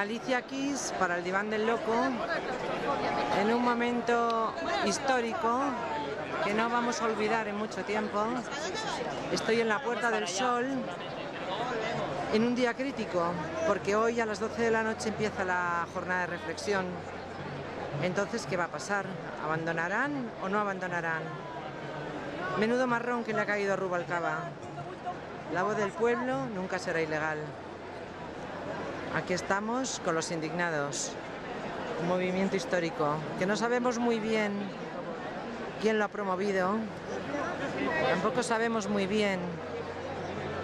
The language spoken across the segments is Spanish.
Malicia Kiss para el diván del loco en un momento histórico que no vamos a olvidar en mucho tiempo. Estoy en la Puerta del Sol en un día crítico porque hoy a las 12 de la noche empieza la jornada de reflexión. Entonces, ¿qué va a pasar? ¿Abandonarán o no abandonarán? Menudo marrón que le ha caído a Rubalcaba. La voz del pueblo nunca será ilegal. Aquí estamos con los indignados, un movimiento histórico que no sabemos muy bien quién lo ha promovido, tampoco sabemos muy bien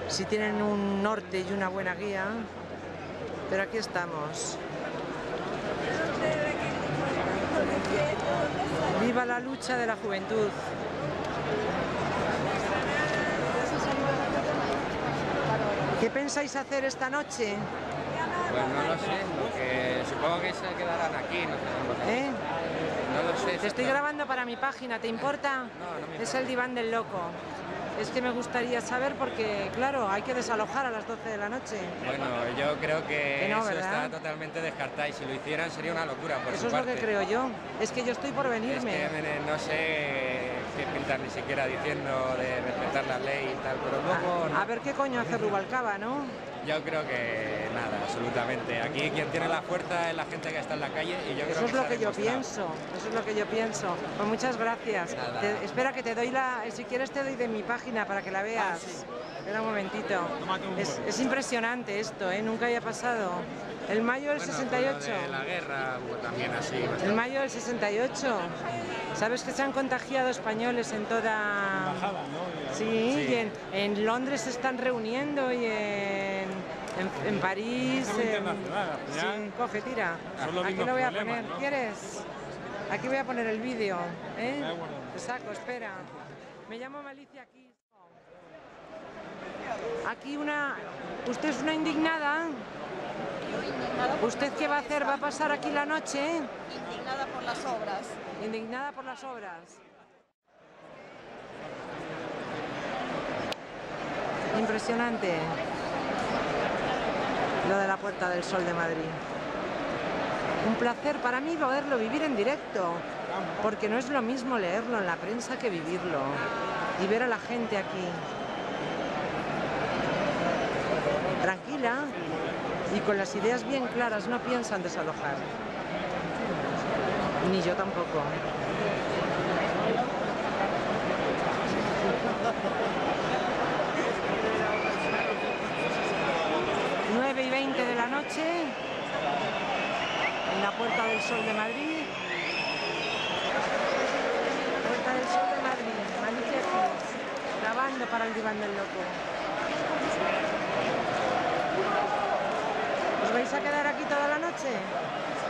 si tienen un norte y una buena guía, pero aquí estamos. Viva la lucha de la juventud. ¿Qué pensáis hacer esta noche? Pues no lo sé, porque supongo que se quedarán aquí, no sé. ¿Eh? No lo sé. Te estoy grabando para mi página, ¿te importa? No, no me Es el diván del loco. Es que me gustaría saber porque, claro, hay que desalojar a las 12 de la noche. Bueno, yo creo que, Que no, eso ¿verdad? está totalmente descartado y si lo hicieran sería una locura por Eso su es lo que creo yo. Es que yo estoy por Es venirme. que no sé ni siquiera diciendo de respetar la ley y tal, pero luego a, no. a ver qué coño hace Rubalcaba, ¿no? yo creo que nada, absolutamente. Aquí quien tiene la fuerza es la gente que está en la calle y yo creo Eso que es se lo que yo pienso. Eso es lo que yo pienso. Pues muchas gracias. Te- espera que te doy la. Si quieres te doy de mi página para que la veas. Espera un momentito. Es, es impresionante esto, ¿eh? Nunca había pasado. El mayo del Bueno, con 68. lo de la guerra hubo también así. El mayo del 68. ¿Sabes que se han contagiado españoles en toda... Sí, y en, en Londres se están reuniendo y en, en, en París... en- internacional, al final Sí, coge, tira. Aquí lo voy a poner. ¿no? ¿Quieres? Aquí voy a poner el vídeo. ¿eh? Te saco, espera. Me llamo Malicia aquí. Aquí una... ¿Usted es una indignada? ¿Usted qué va a hacer? ¿Va a pasar aquí la noche? indignada por las obras. Indignada por las obras. Impresionante lo de la Puerta del Sol de Madrid. Un placer para mí poderlo vivir en directo, porque no es lo mismo leerlo en la prensa que vivirlo y ver a la gente aquí. Tranquila y con las ideas bien claras, no piensan desalojar. Ni yo tampoco. Nueve y 20 de la noche en la Puerta del Sol de Madrid. Puerta del Sol de Madrid, Malicia grabando para el diván del loco. ¿Os vais a quedar aquí toda la noche?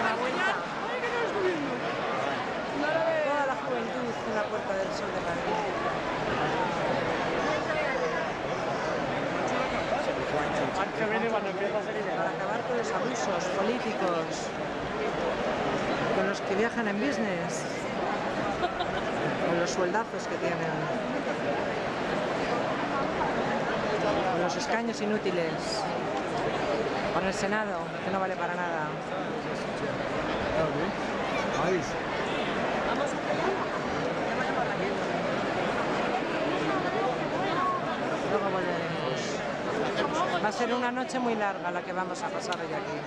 Una vuelta. Toda la juventud en la Puerta del Sol de Madrid. Para acabar con los abusos políticos con los que viajan en business, con los sueldazos que tienen, con los escaños inútiles, con el Senado, que no vale para nada. Luego volveremos. Va a ser una noche muy larga la que vamos a pasar hoy aquí.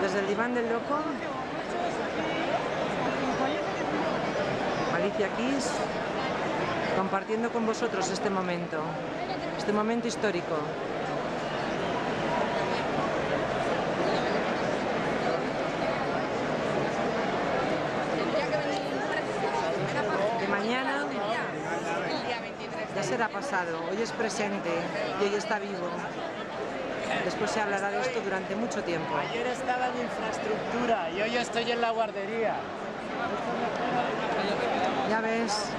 Desde el diván del loco, Alicia Kiss, compartiendo con vosotros este momento, este momento histórico. Ayer era pasado, hoy es presente y hoy está vivo. Después se hablará de esto durante mucho tiempo. Ayer estaba en infraestructura y hoy estoy en la guardería. Ya ves,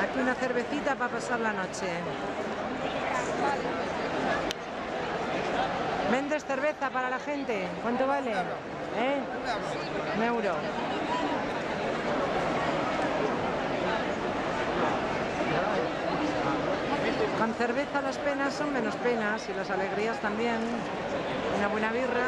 Aquí una cervecita para pasar la noche. ¿Vendes cerveza para la gente? ¿Cuánto vale? ¿Eh? Un euro. Con cerveza las penas son menos penas y las alegrías también. Una buena birra.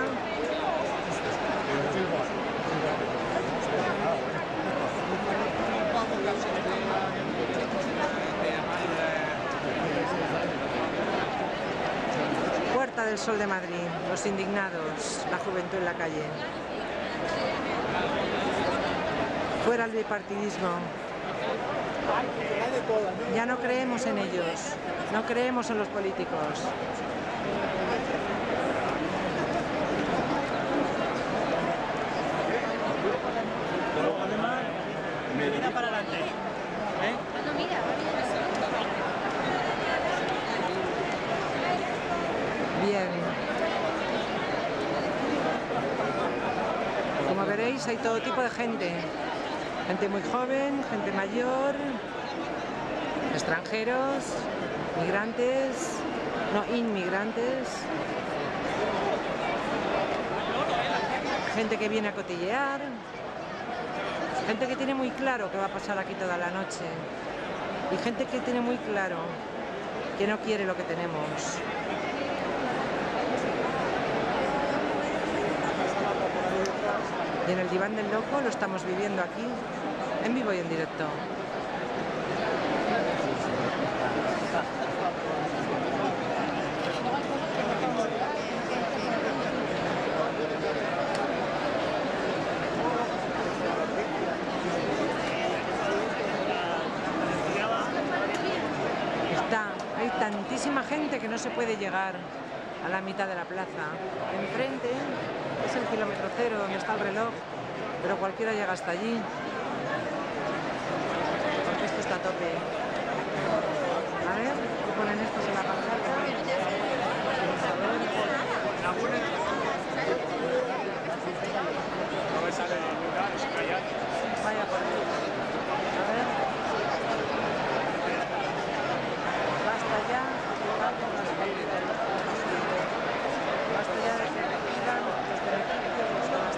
Puerta del Sol de Madrid, los indignados, la juventud en la calle. Fuera el bipartidismo. Ya no creemos en ellos, no creemos en los políticos. Mira para adelante. ¿Eh? Bien. Hay todo tipo de gente. Gente muy joven, gente mayor, extranjeros, migrantes, no inmigrantes. Gente que viene a cotillear. Gente que tiene muy claro que va a pasar aquí toda la noche. Y gente que tiene muy claro que no quiere lo que tenemos. Y en el diván del loco lo estamos viviendo aquí, en vivo y en directo. Hay tantísima gente que no se puede llegar a la mitad de la plaza. Enfrente es el kilómetro cero donde está el reloj, pero cualquiera llega hasta allí. Porque esto está a tope. A ver, ¿qué ponen estos en la pantalla? Vamos a ver. Vaya por Dios. A ver. Basta ya. Basta ya de que critican los beneficios de los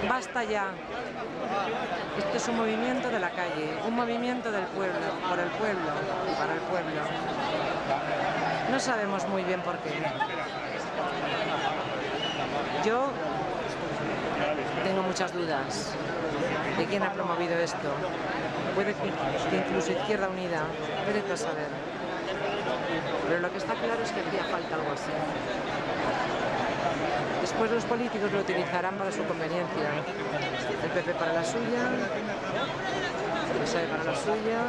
que más ya. Este es un movimiento de la calle, un movimiento del pueblo, por el pueblo, para el pueblo. No sabemos muy bien por qué. Yo tengo muchas dudas de quién ha promovido esto. Puede que, incluso Izquierda Unida, puede saber. Pero lo que está claro es que hacía falta algo así. Después los políticos lo utilizarán para su conveniencia. El PP para la suya, el PSOE para la suya,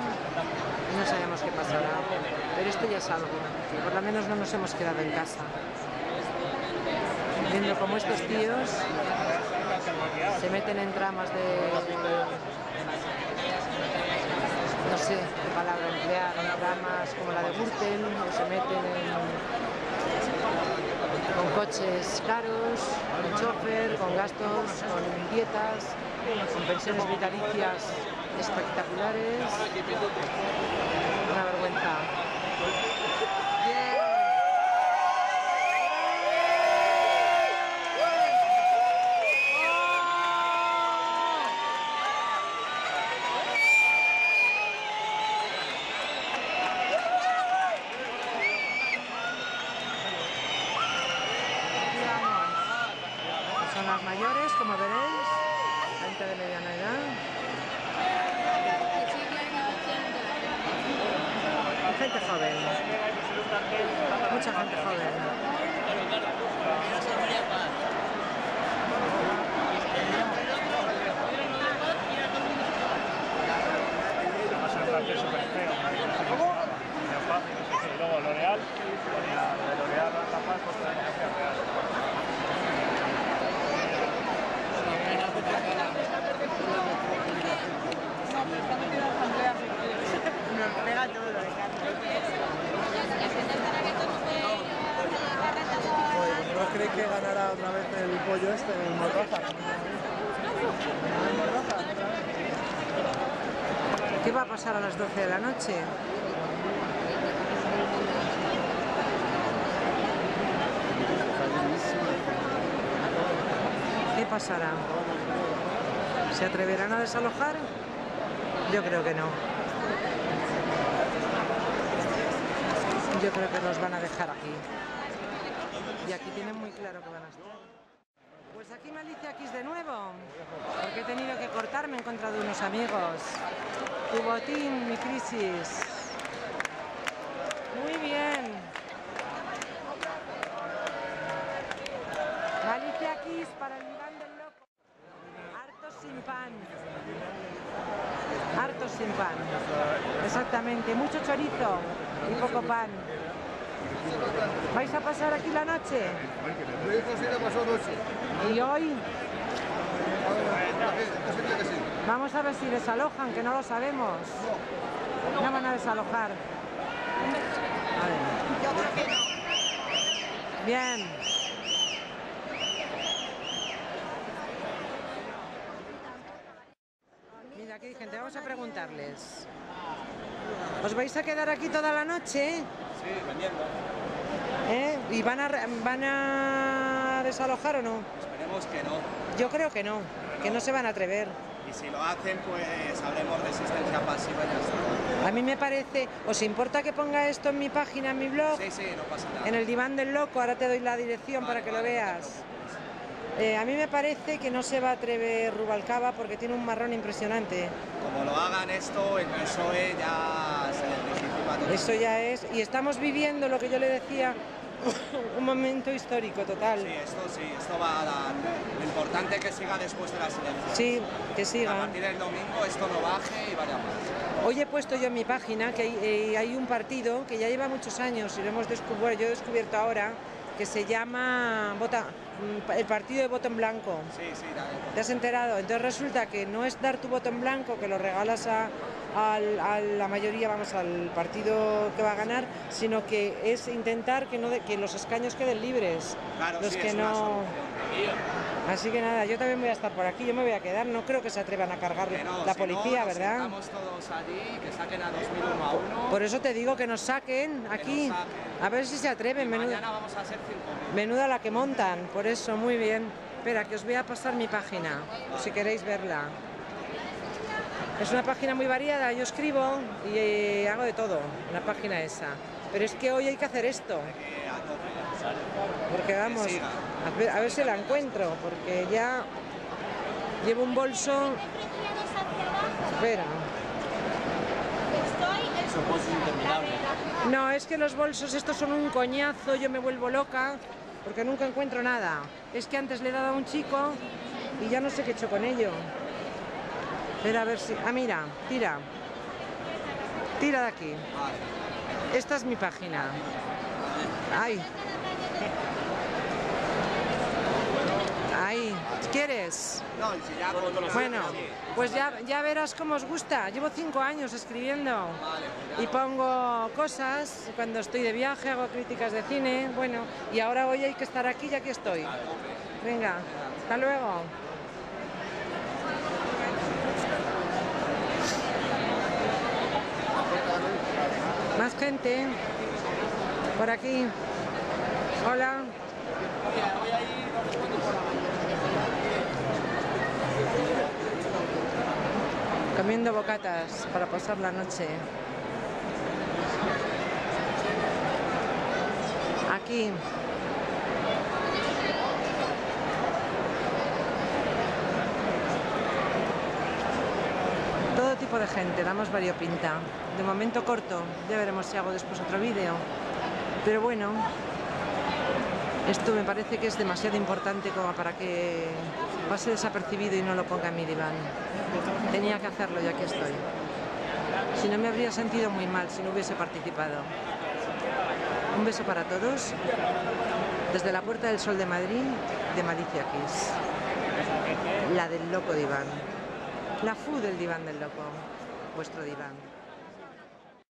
no sabemos qué pasará. Pero esto ya es algo. Por lo menos no nos hemos quedado en casa. Viendo cómo estos tíos se meten en tramas de sé qué palabra emplear, en tramas como la de Gürtel, o se meten en- con coches caros, con chofer, con gastos, con dietas, con pensiones vitalicias espectaculares. Una vergüenza. Como veréis, gente de mediana edad. Gente joven. Mucha gente joven. L'Oreal, de L'Oreal a tapar, pues tenía que Real. ¿No creéis que ganará otra vez el este. ¿Qué va a pasar a las 12 de la noche? ¿Qué pasará? ¿Se atreverán a desalojar? Yo creo que no. Yo creo que los van a dejar aquí. Y aquí tienen muy claro que van a estar. Pues aquí Malicia X de nuevo, porque he tenido que cortarme en contra de unos amigos. Tu botín, mi crisis. Muy bien. Malicia X para el diván del loco. Hartos sin pan. Hartos sin pan. Exactamente. Mucho chorizo y poco pan. ¿Vais a pasar aquí la noche? ¿Y hoy? Vamos a ver si desalojan, que no lo sabemos. No van a desalojar. Yo creo. Bien. Mira, aquí gente, vamos a preguntarles. ¿Os vais a quedar aquí toda la noche? Sí, vendiendo. ¿Eh? ¿Y van a, van a desalojar o no? Esperemos que no. Yo creo que no, que no se van a atrever. Y si lo hacen, pues habremos resistencia pasiva y ya está. A mí me parece, ¿os importa que ponga esto en mi página, en mi blog? Sí, sí, no pasa nada. En el diván del loco, ahora te doy la dirección para que lo veas. Eh, a mí me parece que no se va a atrever Rubalcaba porque tiene un marrón impresionante. Como lo hagan esto, el PSOE ya se les legitima todo. Eso ya es. Y estamos viviendo lo que yo le decía, un momento histórico total. Sí, esto sí, esto va a dar. Lo importante es que siga después de las elecciones. Sí, que A siga. partir del domingo esto no baje y vaya más. Hoy he puesto yo en mi página que hay, eh, hay un partido que ya lleva muchos años y lo hemos descubierto, yo he descubierto ahora, que se llama Vota- mm, el partido de voto en blanco. Sí, sí, dale. ¿Te has enterado? Entonces resulta que no es dar tu voto en blanco, que lo regalas a, la mayoría, vamos, al partido que va a ganar, sino que es intentar que, no de- que los escaños queden libres. Claro, los sí, que es no. Así que nada, yo también voy a estar por aquí, yo me voy a quedar, no creo que se atrevan a cargar no, la si policía, ¿verdad? sentamos todos allí, que saquen a 2001 a uno. Por eso te digo que nos saquen aquí, nos saquen. a ver si se atreven. Menuda, Mañana vamos a ser 5.000. menuda la que montan, por eso, muy bien. Espera, que os voy a pasar mi página, si queréis verla. Es una página muy variada, yo escribo y eh, hago de todo la página esa. Pero es que hoy hay que hacer esto. Porque vamos, a ver, a ver si la encuentro, porque ya llevo un bolso... Espera. No, es que los bolsos estos son un coñazo, yo me vuelvo loca porque nunca encuentro nada. Es que antes le he dado a un chico y ya no sé qué he hecho con ello. Espera a ver si... Ah, mira, tira. Tira de aquí. Esta es mi página. Ay. Ya Bueno, pues ya, ya verás cómo os gusta. Llevo cinco años escribiendo ya y pongo cosas cuando estoy de viaje, hago críticas de cine, bueno, y ahora hoy hay que estar aquí y aquí estoy. Venga, hasta luego. Más gente por aquí. Hola. Comiendo bocatas para pasar la noche. Aquí. Todo tipo de gente, damos variopinta. De momento corto, ya veremos si hago después otro vídeo. Pero bueno, esto me parece que es demasiado importante como para que pase desapercibido y no lo ponga en mi diván. Tenía que hacerlo y aquí estoy. Si no me habría sentido muy mal si no hubiese participado. Un beso para todos. Desde la Puerta del Sol de Madrid, de Malicia Kiss. La del loco diván. La fu del diván del loco. Vuestro diván.